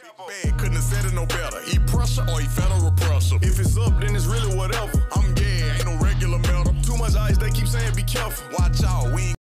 Bad, couldn't have said it no better. He pressure or he federal pressure. If it's up, then it's really whatever. I'm gay, ain't no regular metal. Too much ice, they keep saying be careful. Watch